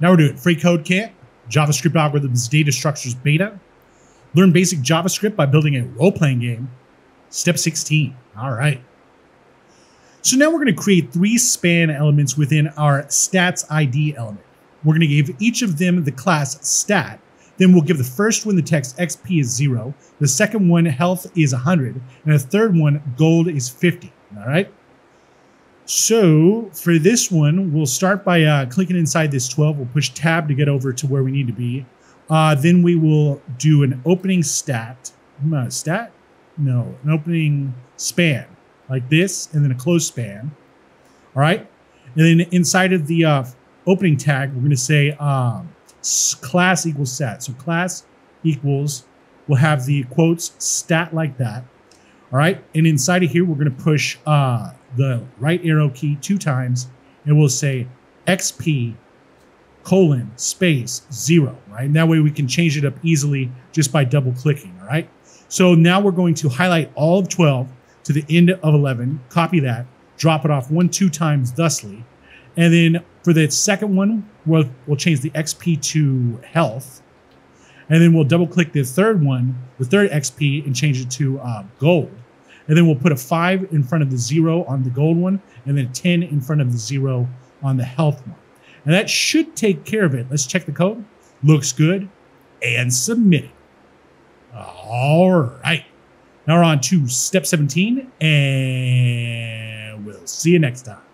Now we're doing freeCodeCamp, JavaScript algorithms, data structures beta. Learn basic JavaScript by building a role playing game. Step 16. All right. So now we're going to create three span elements within our stats ID element. We're going to give each of them the class stat. Then we'll give the first one the text XP is zero, the second one health is 100, and the third one gold is 50. All right. So for this one, we'll start by uh, clicking inside this 12. We'll push tab to get over to where we need to be. Uh, then we will do an opening stat. Uh, stat? No, an opening span like this, and then a close span. All right. And then inside of the uh, opening tag, we're going to say um, class equals stat. So class equals, we'll have the quotes stat like that. All right. And inside of here, we're going to push uh, the right arrow key two times and we'll say XP colon space zero, right? And that way we can change it up easily just by double clicking. All right. So now we're going to highlight all of 12 to the end of 11, copy that, drop it off one, two times thusly. And then for the second one, we'll, we'll change the XP to health. And then we'll double click the third one, the third XP, and change it to uh, gold. And then we'll put a five in front of the zero on the gold one, and then a 10 in front of the zero on the health one. And that should take care of it. Let's check the code. Looks good. And submit it. All right. Now we're on to step 17, and we'll see you next time.